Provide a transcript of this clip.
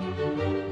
Música